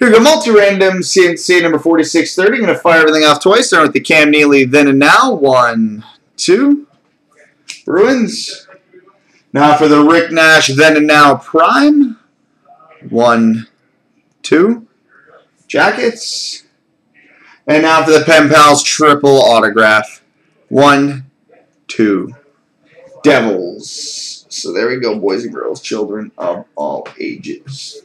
Here we go, multi-random CNC number 4630. I'm Going to fire everything off twice. Starting with the Cam Neely then and now. One, two. Bruins. Now for the Rick Nash then and now Prime. One, two. Jackets. And now for the Pen Pals triple autograph. One, two. Devils. So there we go, boys and girls, children of all ages.